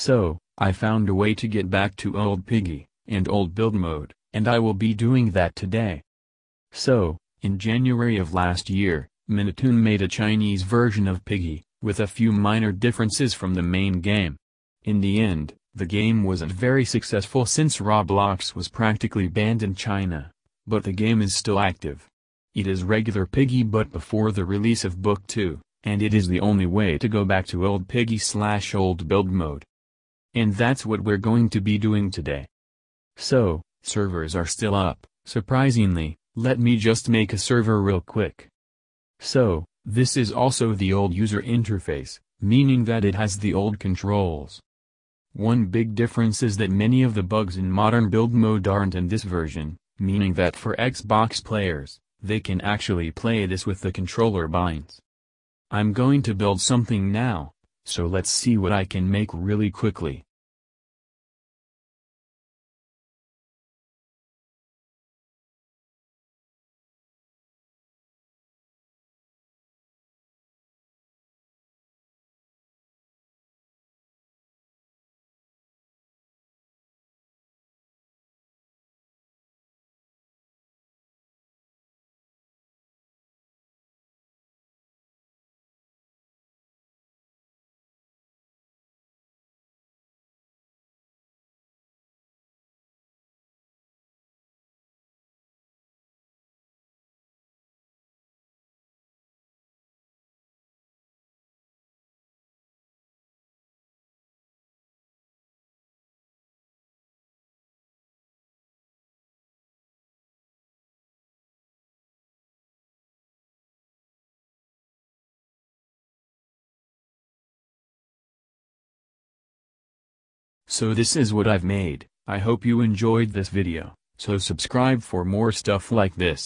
So, I found a way to get back to Old Piggy, and Old Build Mode, and I will be doing that today. So, in January of last year, Minitoon made a Chinese version of Piggy, with a few minor differences from the main game. In the end, the game wasn't very successful since Roblox was practically banned in China, but the game is still active. It is regular Piggy but before the release of Book 2, and it is the only way to go back to Old Piggy slash Old Build mode. And that's what we're going to be doing today. So, servers are still up, surprisingly, let me just make a server real quick. So, this is also the old user interface, meaning that it has the old controls. One big difference is that many of the bugs in modern build mode aren't in this version, meaning that for Xbox players, they can actually play this with the controller binds. I'm going to build something now, so let's see what I can make really quickly. So this is what I've made, I hope you enjoyed this video, so subscribe for more stuff like this.